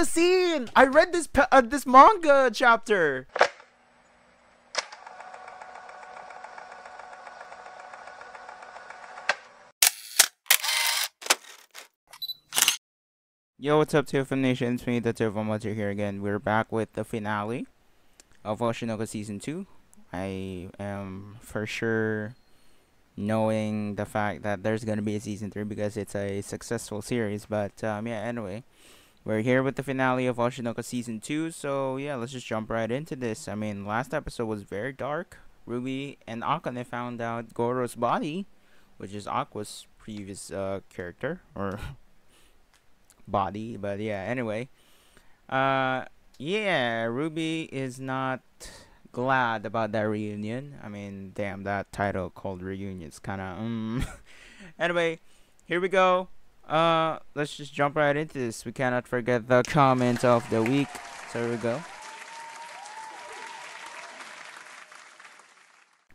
the scene. I read this uh, this manga chapter. Yo, what's up, TFM Nation? It's me, the TFM Watcher here again. We're back with the finale of Oshi no Ko Season 2. I am for sure knowing the fact that there's gonna be a Season 3 because it's a successful series. But, um, yeah, anyway. We're here with the finale of Oshi no Ko Season 2, so yeah, let's just jump right into this. I mean, last episode was very dark. Ruby and Akane found out Goro's body, which is Aqua's previous uh, character, or body, but yeah, anyway. Uh, yeah, Ruby is not glad about that reunion. I mean, damn, that title called Reunion is kind of, um. anyway, here we go. Uh, let's just jump right into this. We cannot forget the comment of the week. So here we go.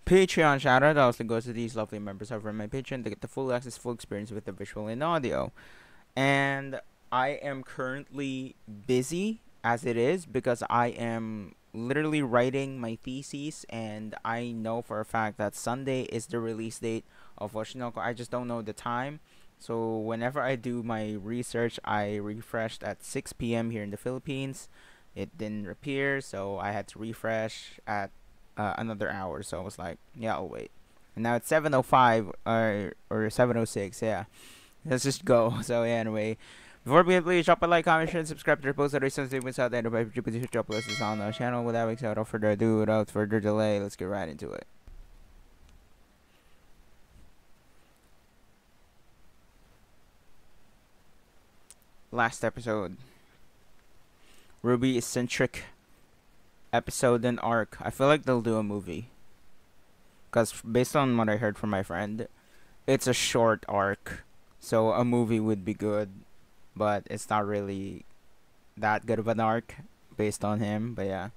Patreon shout out also goes to these lovely members over my Patreon to get the full access, full experience with the visual and audio. And I am currently busy as it is because I am literally writing my thesis and I know for a fact that Sunday is the release date of Oshi no Ko. I just don't know the time. So whenever I do my research, I refreshed at 6 p.m. here in the Philippines. It didn't appear, so I had to refresh at uh, another hour. So I was like, yeah, I'll wait. And now it's 7:05 or or 7:06. Yeah, let's just go. So yeah, anyway. Before we please drop a like, comment, share, and subscribe to the post that are sensitive out there. Everybody, please drop us on the channel. Without without further ado, without further delay, let's get right into it. last episode. Ruby eccentric episode and arc. I feel like they'll do a movie. Because based on what I heard from my friend, it's a short arc. So a movie would be good. But it's not really that good of an arc based on him. But yeah.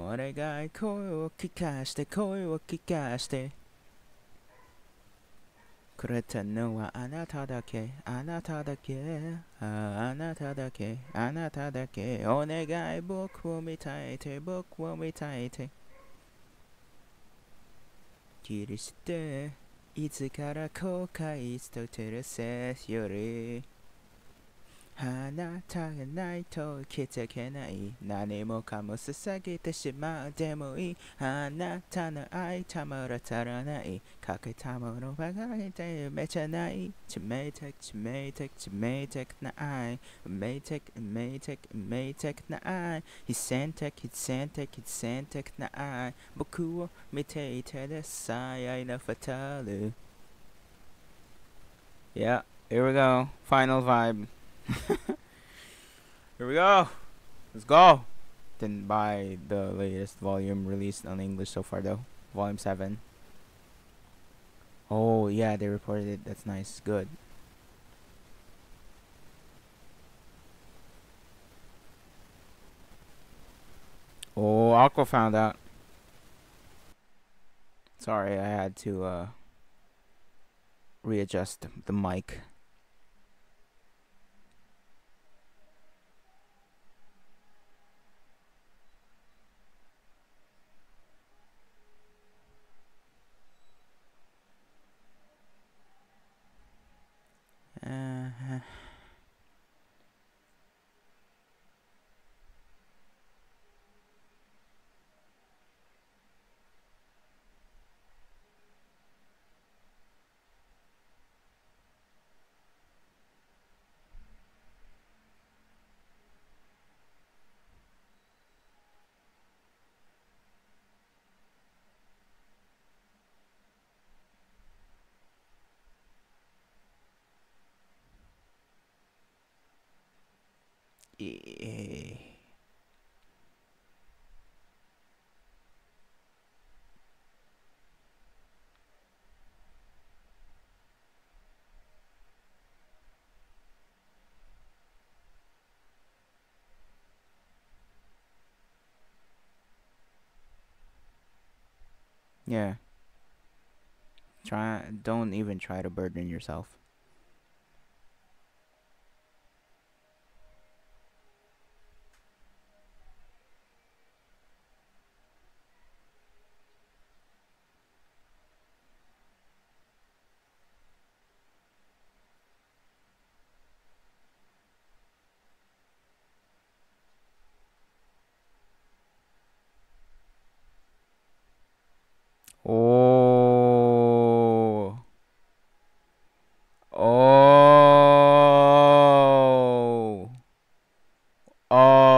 俺が声を聞かして声を聞かして くれたのはあなただけ。あなただけ。ああなただけ。あなただけ。お願い僕を見たいて。僕を見たいて。切り捨て。いつから後悔とてるせより。あなたがないと生きていけない何もかも捧げてしまうでもいいあなたの愛たまら足らないかけたものばかりで夢じゃない致命的致命的致命的な愛運命的運命的運命的な愛非線的非線的非線的な愛僕を見ていてでさえ愛のファタル Yeah, here we go. Final vibe. Here we go. Let's go. Didn't buy the latest volume released on English so far though. Volume 7. Oh yeah, they reported it. That's nice. Good. Oh, Aqua found out. Sorry, I had to uh readjust the mic. Yeah. Try don't even try to burden yourself. Oh. Oh. Oh.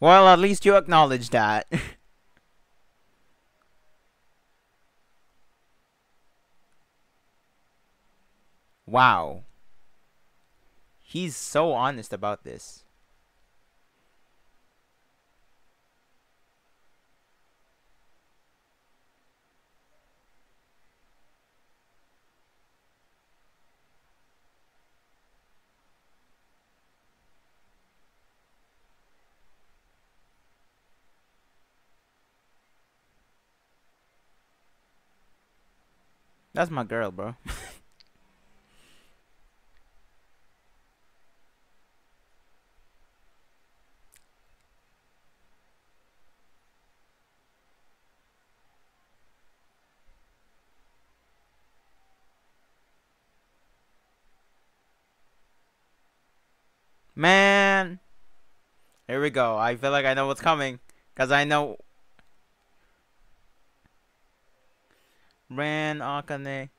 Well, at least you acknowledge that. wow. He's so honest about this. That's my girl, bro. Man. Here we go. I feel like I know what's coming. Because I know. Ran ah, Akane.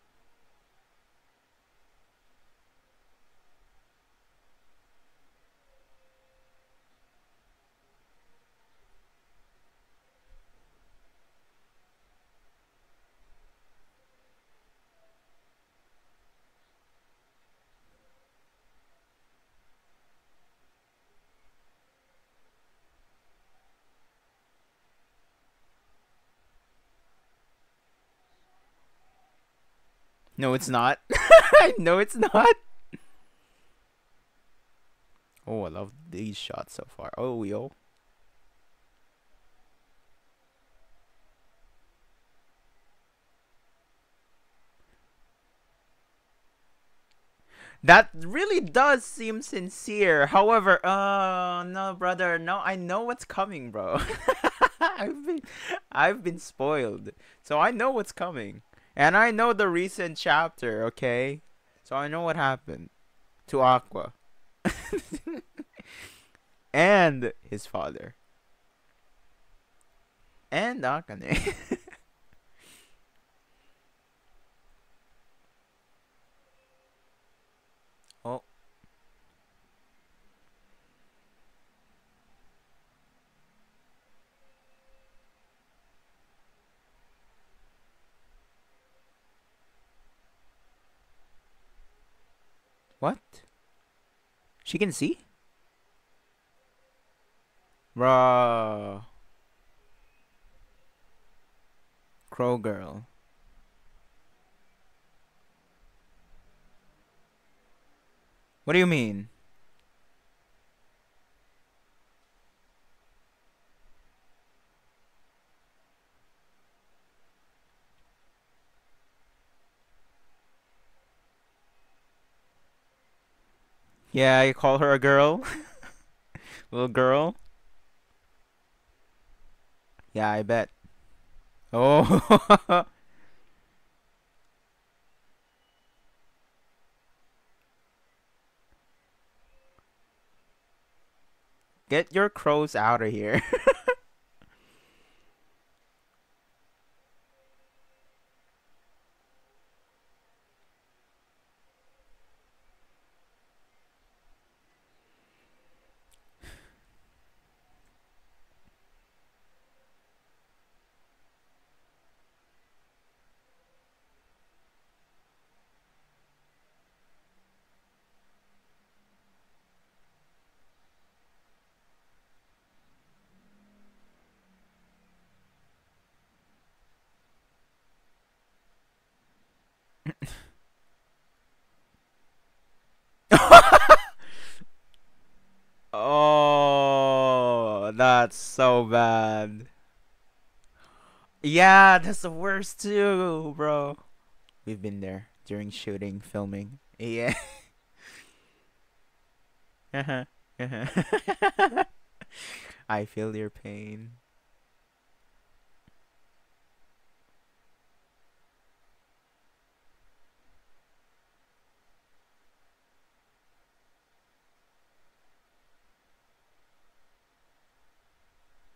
No, it's not. no, it's not. Oh, I love these shots so far. Oh, yo. That really does seem sincere. However, uh no brother, no, I know what's coming, bro. I've been I've been spoiled. So I know what's coming. And I know the recent chapter, okay? So I know what happened to Aqua. and his father. And Akane. oh. What? She can see? Bruh. Crow girl. What do you mean? Yeah, you call her a girl? Little girl? Yeah, I bet. Oh. Get your crows out of here. That's so bad. Yeah, that's the worst too, bro. We've been there during shooting, filming. Yeah. uh-huh. Uh-huh. I feel your pain.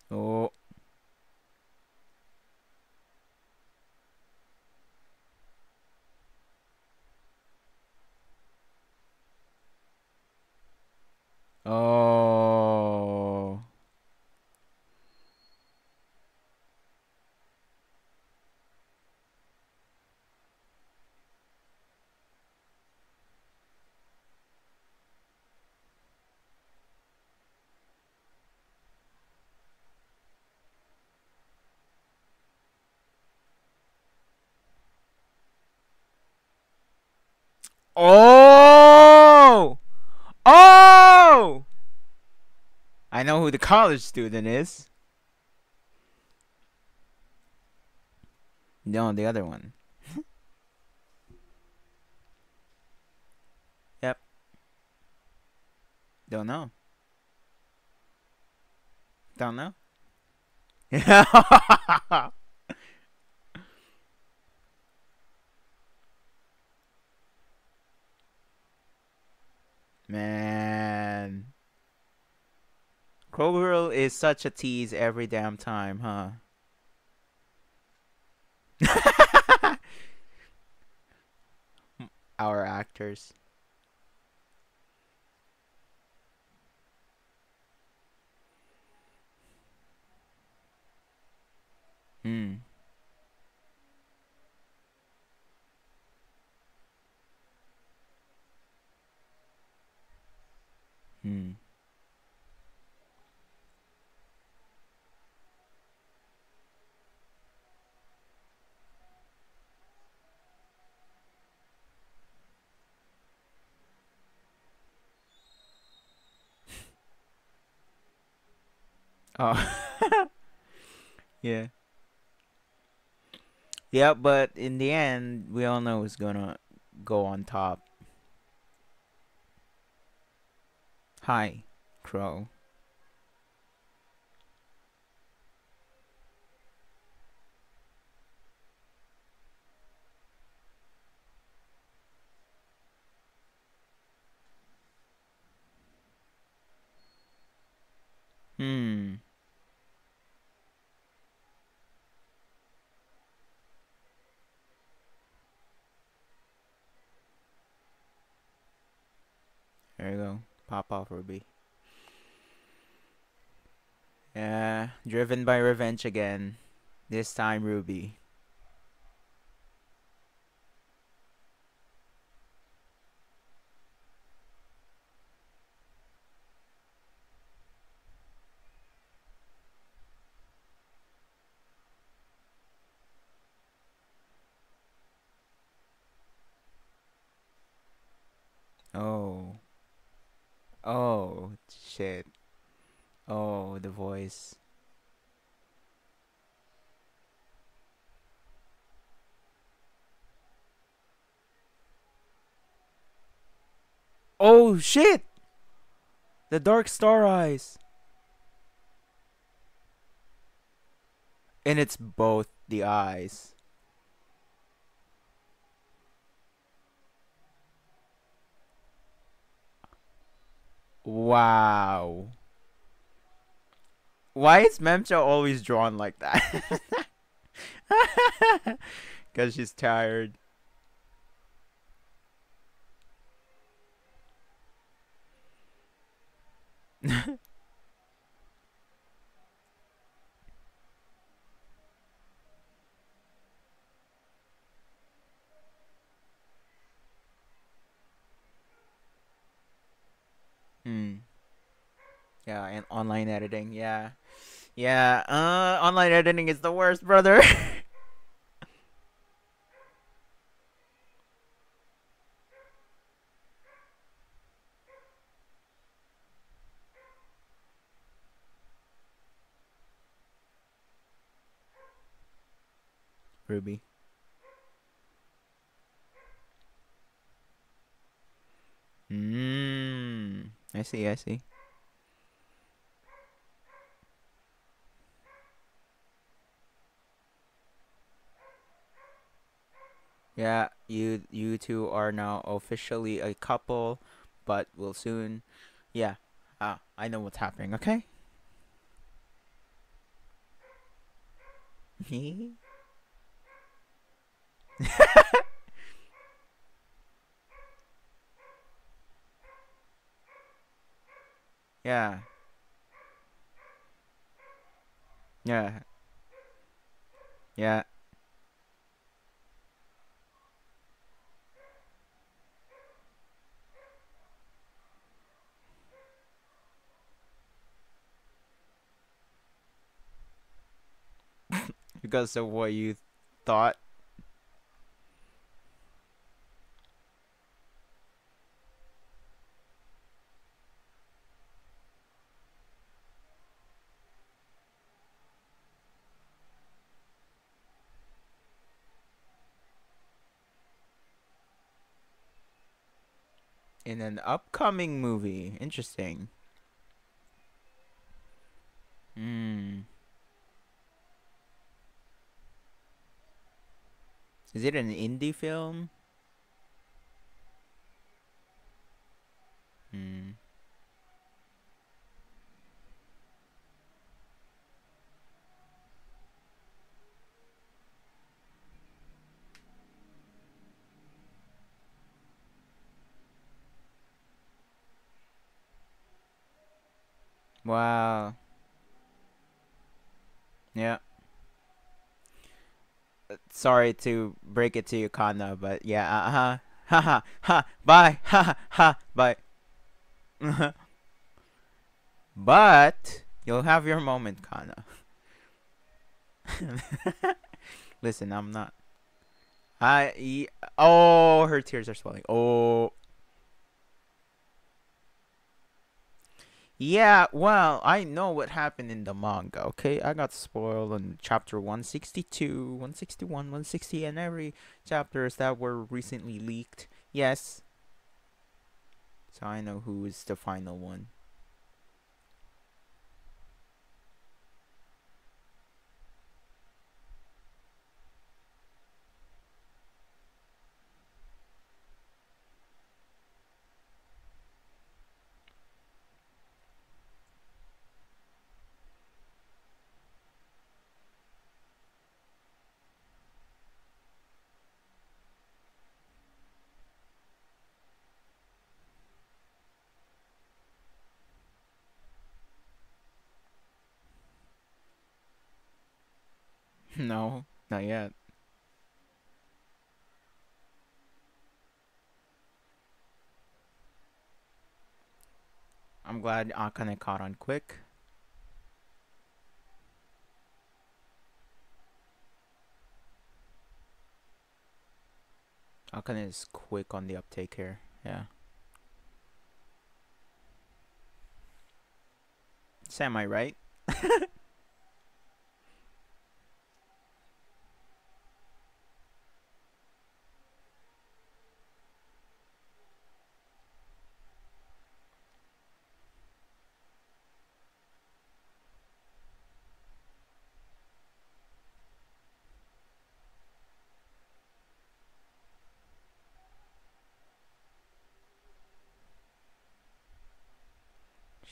Oh. Oh. Oh! Oh! I know who the college student is. No, the other one. yep. Don't know. Don't know. Man. Crowgirl is such a tease every damn time, huh? Our actors. Hmm. Hmm. Oh. yeah. Yeah, but in the end, we all know who's gonna go on top. Hi, Crow. Hmm. There you go. Pop off, Ruby. Yeah, driven by revenge again. This time, Ruby. Oh. Oh, shit. Oh, the voice. Oh, shit! The Dark Star Eyes. And it's both the eyes. Wow. Why is MEMcho always drawn like that? Because she's tired. online editing, yeah. Yeah, uh, online editing is the worst, brother. Ruby. Mmm. I see, I see. Yeah, you you two are now officially a couple, but will soon. Yeah, uh, I know what's happening. Okay. yeah. Yeah. Yeah. Because of what you thought. In an upcoming movie. Interesting. Hmm. Is it an indie film? Hmm. Wow. Yeah. Sorry to break it to you, Kana, but yeah, uh huh. Ha ha ha. Bye. Ha ha ha. Bye. but you'll have your moment, Kana. Listen, I'm not. I. Oh, her tears are swelling. Oh. Yeah, well, I know what happened in the manga, okay? I got spoiled on chapter 162, 161, 160, and every chapters that were recently leaked. Yes, so I know who is the final one. No, not yet. I'm glad Akane caught on quick. Akane is quick on the uptake here. Yeah. Semi right?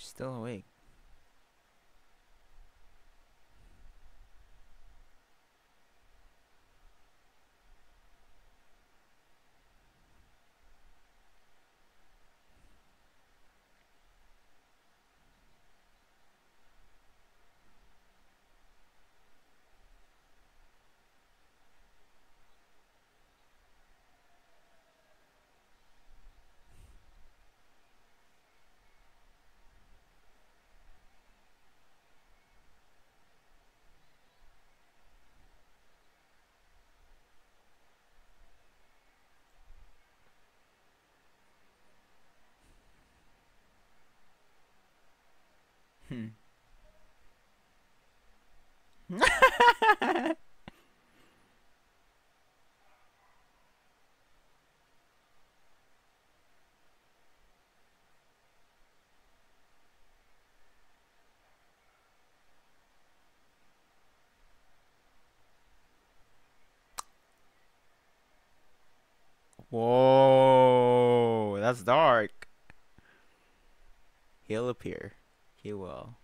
She's still awake. Hmm. That's dark. He'll appear. He will.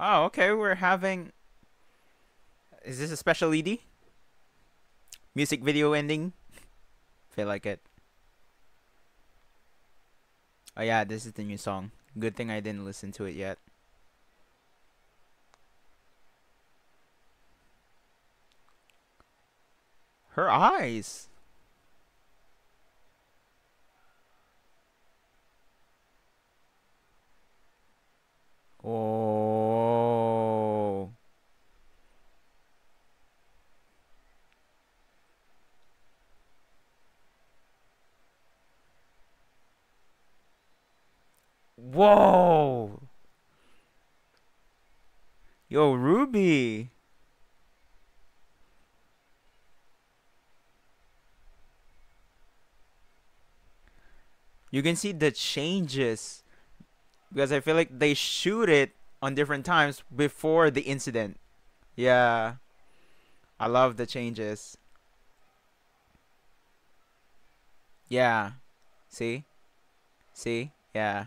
Oh, okay. We're having. Is this a special ED? Music video ending? Feel like it. Oh, yeah, this is the new song. Good thing I didn't listen to it yet. Her eyes. Oh. Whoa. Yo, Ruby. You can see the changes because I feel like they shoot it on different times before the incident. Yeah. I love the changes. Yeah. See? See? Yeah.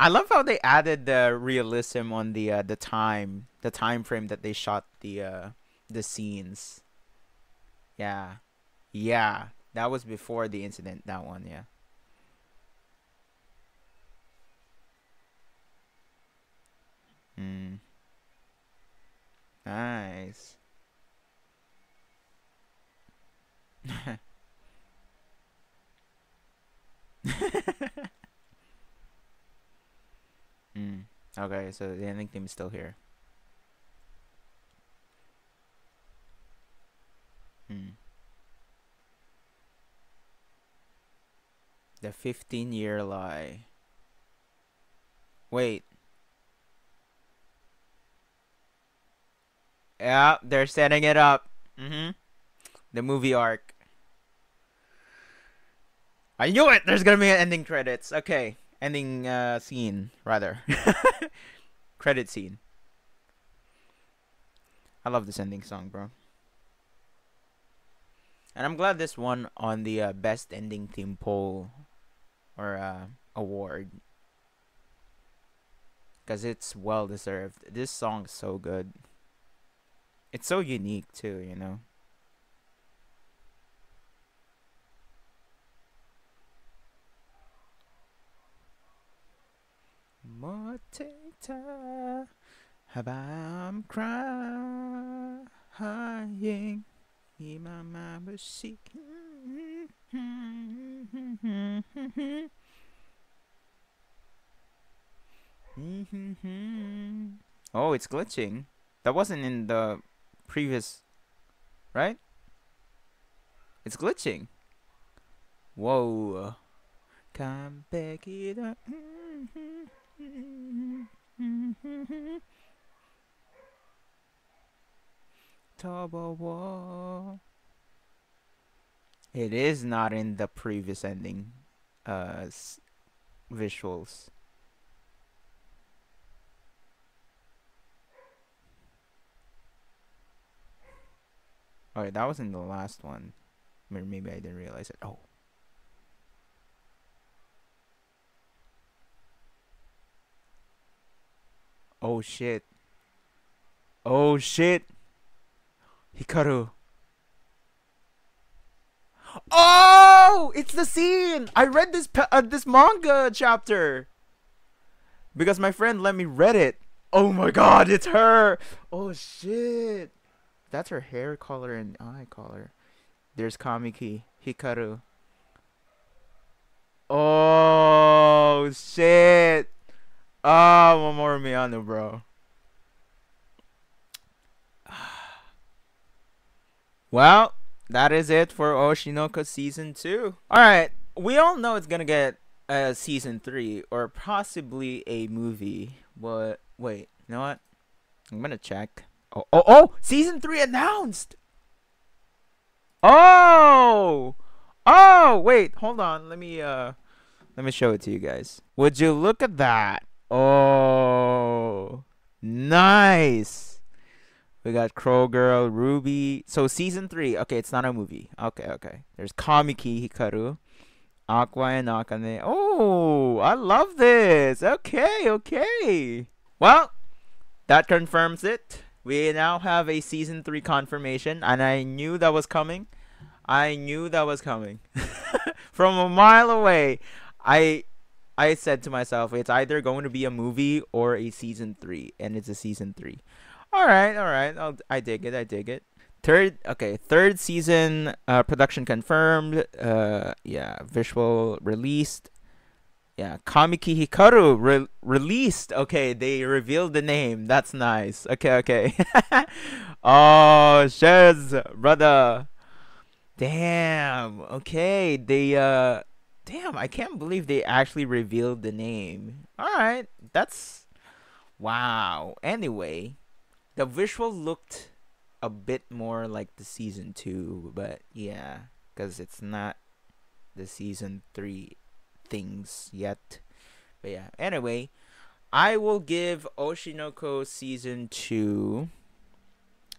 I love how they added the realism on the uh, the time, the time frame that they shot the uh, the scenes. Yeah. Yeah. That was before the incident, that one, yeah. Mm. Nice. mm. Okay, so the ending team is still here. Mm. The 15 year lie. Wait. Yeah, they're setting it up. Mm-hmm. The movie arc. I knew it! There's gonna be an ending credits. Okay. Ending uh, scene, rather. Credit scene. I love this ending song, bro. And I'm glad this won on the uh, best ending theme poll or uh, award because it's well deserved. This song's so good. It's so unique too, you know. Moteta, I'm crying. Imama seeking. oh, it's glitching. That wasn't in the previous, right? It's glitching. Whoa. Come back up. It is not in the previous ending uh, visuals. Alright, that was in the last one. Maybe I didn't realize it. Oh. Oh shit. Oh shit. Hikaru. Oh, it's the scene. I read this uh, this manga chapter because my friend let me read it. Oh my god, it's her. Oh shit. That's her hair color and eye color. There's Kamiki Hikaru. Oh shit. Ah, oh, Mamoru Miyano, bro. Well, that is it for Oshi no Ko season two. All right, we all know it's gonna get a season three or possibly a movie. But wait, you know what? I'm gonna check. Oh, oh, oh! Season three announced. Oh, oh! Wait, hold on. Let me uh, let me show it to you guys. Would you look at that? Oh, nice. We got Crow Girl, Ruby. So season three. Okay, it's not a movie. Okay, okay. There's Kamiki Hikaru, Aqua and Akane. Oh, I love this. Okay, okay. Well, that confirms it. We now have a season three confirmation, and I knew that was coming. I knew that was coming from a mile away. I I said to myself, it's either going to be a movie or a season three, and it's a season three. All right, all right. I'll, I dig it. I dig it. Third, okay, third season uh, production confirmed. Uh, yeah, visual released. Yeah, Kamiki Hikaru re- released. Okay, they revealed the name. That's nice. Okay, okay. oh, Shez, brother. Damn. Okay, they uh damn, I can't believe they actually revealed the name. All right, that's wow. Anyway, the visual looked a bit more like the season 2, but yeah, cuz it's not the season 3 things yet. But yeah, anyway, I will give Oshi no Ko season 2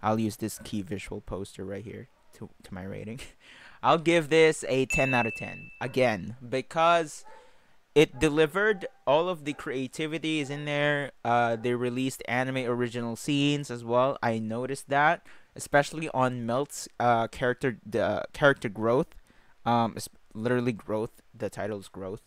I'll use this key visual poster right here to, to my rating. I'll give this a 10 out of 10. Again, because it delivered all of the creativity is in there. Uh, they released anime original scenes as well. I noticed that, especially on Melt's uh, character the character growth. Um, literally growth. The title's growth,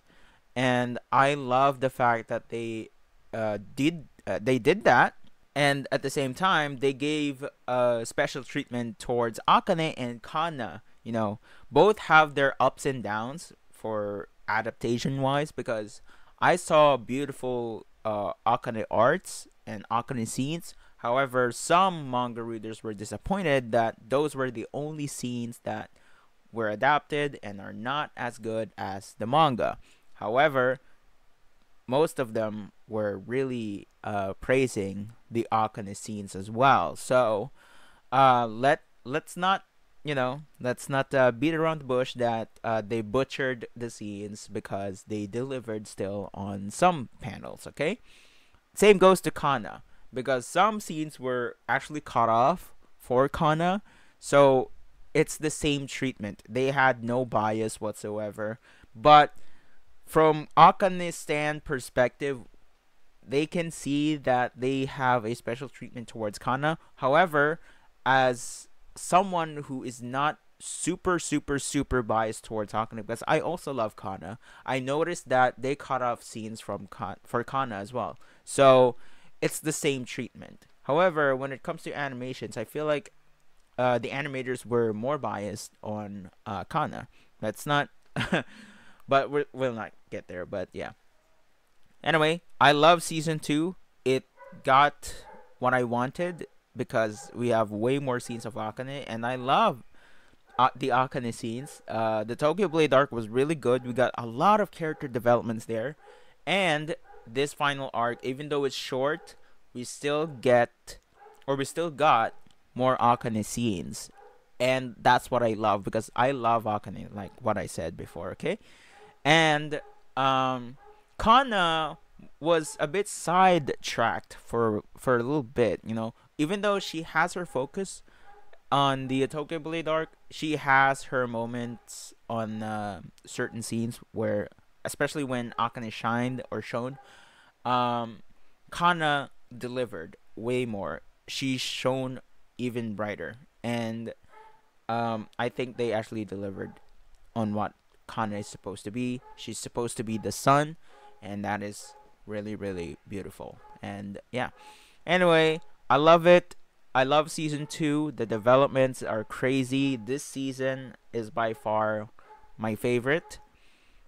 and I love the fact that they uh, did uh, they did that and at the same time they gave a special treatment towards Akane and Kana. You know, both have their ups and downs for adaptation wise because I saw beautiful uh, Akane arts and Akane scenes. However, some manga readers were disappointed that those were the only scenes that were adapted and are not as good as the manga. However, most of them were really uh, praising the Akane scenes as well. So uh, let let's not you know let's not uh, beat around the bush that uh, they butchered the scenes because they delivered still on some panels. Okay, same goes to Kana because some scenes were actually cut off for Kana, so it's the same treatment. They had no bias whatsoever, but from Akane's stand perspective, they can see that they have a special treatment towards Kana. However, as someone who is not super super super biased towards Akane because I also love Kana. I noticed that they cut off scenes from Kana, for Kana as well. So it's the same treatment. However, when it comes to animations, I feel like uh, the animators were more biased on uh, Kana. That's not but we will not get there. But yeah. Anyway, I love season two. It got what I wanted because we have way more scenes of Akane, and I love uh, the Akane scenes. Uh, the Tokyo Blade arc was really good. We got a lot of character developments there, and this final arc, even though it's short, we still get, or we still got more Akane scenes, and that's what I love because I love Akane, like what I said before. Okay, and um, Kana was a bit sidetracked for for a little bit. You know, even though she has her focus on the Tokyo Blade arc, she has her moments on uh, certain scenes where, especially when Akane shined or shone, um, Kana delivered way more. She's shown even brighter, and um, I think they actually delivered on what Kana is supposed to be. She's supposed to be the sun, and that is really, really beautiful. And yeah. Anyway, I love it. I love season two. The developments are crazy. This season is by far my favorite.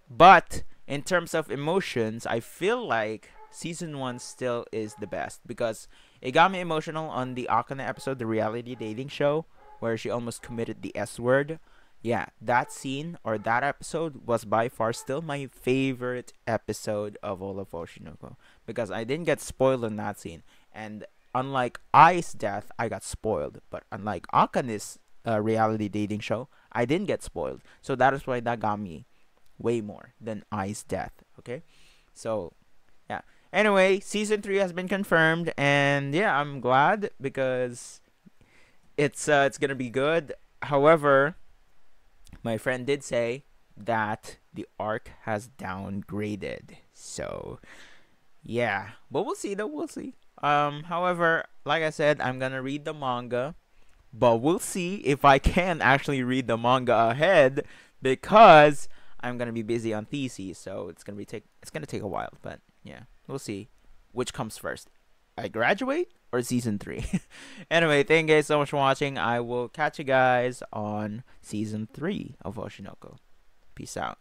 But in terms of emotions, I feel like season one still is the best because it got me emotional on the Akane episode, the reality dating show, where she almost committed the S word yeah, that scene or that episode was by far still my favorite episode of all of Oshi no Ko because I didn't get spoiled in that scene. And unlike Ai's death, I got spoiled. But unlike Akane's uh, reality dating show, I didn't get spoiled. So that is why that got me way more than Ai's death. Okay, so yeah. Anyway, season three has been confirmed, and yeah, I'm glad because it's uh, it's gonna be good. However, my friend did say that the arc has downgraded. So, yeah, but we'll see. Though we'll see. Um, however, like I said, I'm gonna read the manga, but we'll see if I can actually read the manga ahead because I'm gonna be busy on theses, so it's gonna be take it's gonna take a while. But yeah, we'll see which comes first. I graduate or season three. anyway, thank you guys so much for watching. I will catch you guys on season three of Oshi no Ko. Peace out.